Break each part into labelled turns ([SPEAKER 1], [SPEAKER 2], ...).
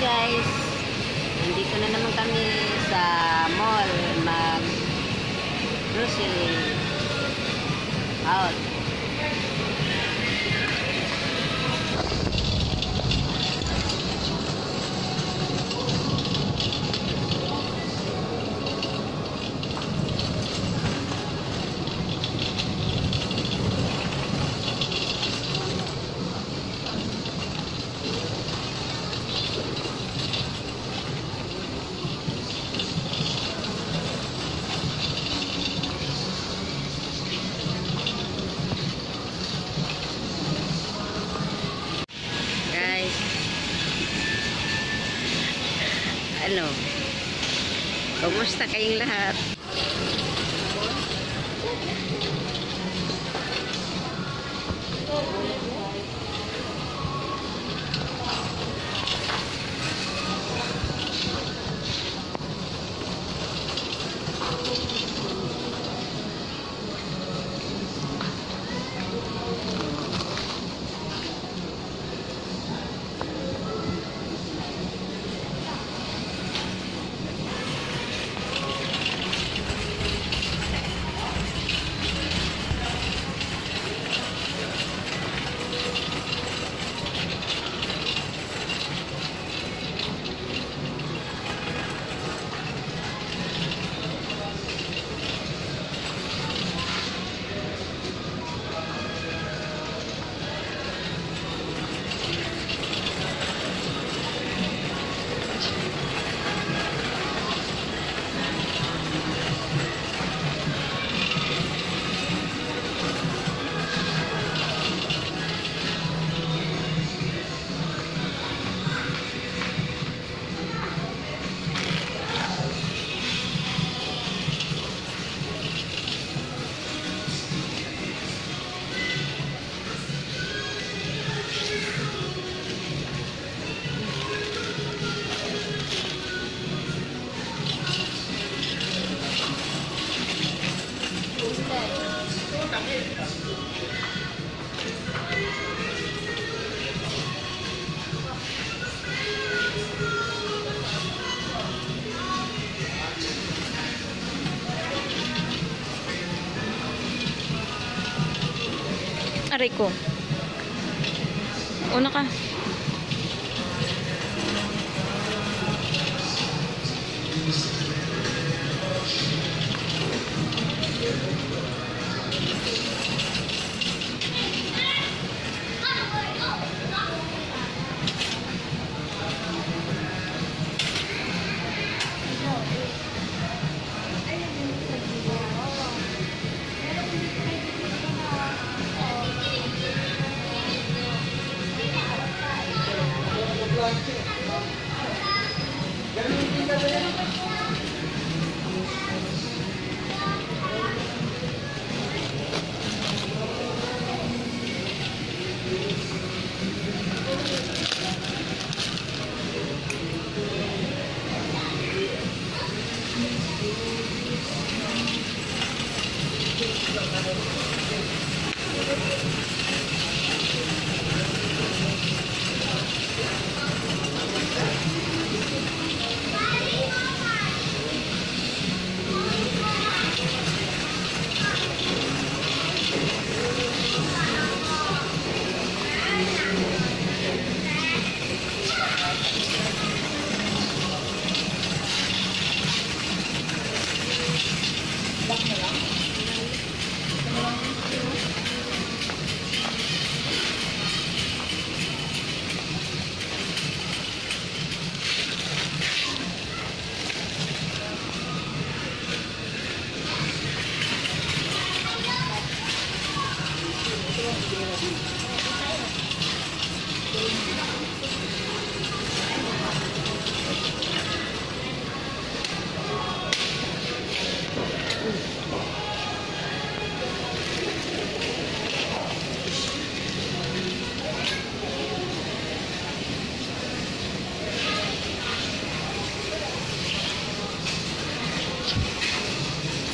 [SPEAKER 1] guys, nandito na naman kami sa mall mag grocery out. Ano, kumusta kayong lahat?
[SPEAKER 2] Aray ko. Una ka.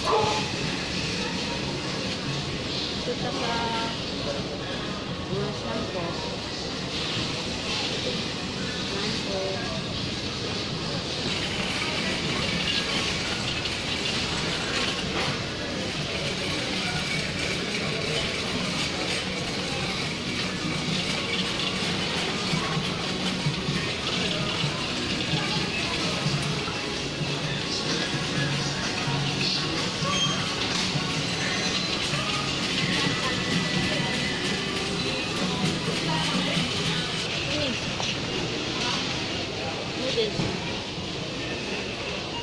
[SPEAKER 2] Oh!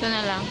[SPEAKER 1] Ito na lang.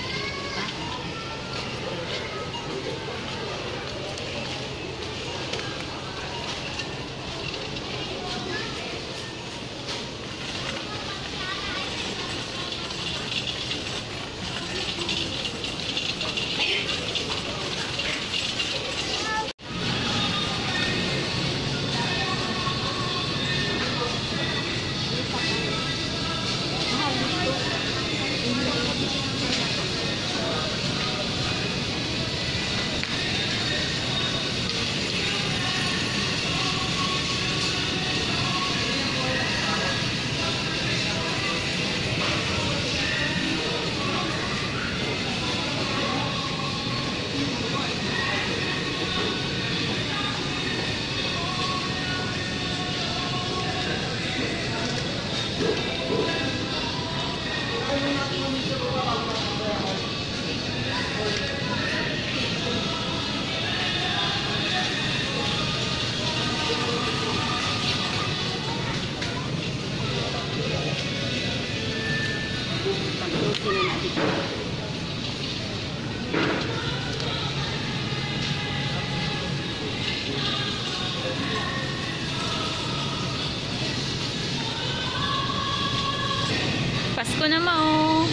[SPEAKER 2] Pasko na, Mao.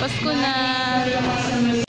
[SPEAKER 2] Pasko na.